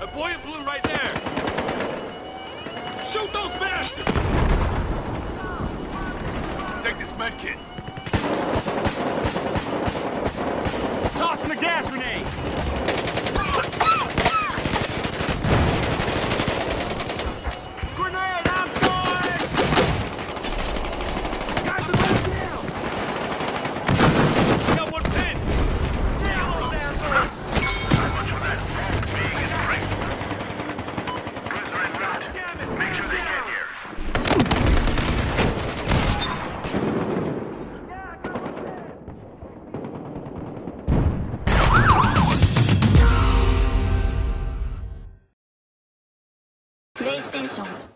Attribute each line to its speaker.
Speaker 1: A boy in blue right there! Shoot those bastards! Take this medkit.
Speaker 2: Tossing the gas grenade! プレイステーション。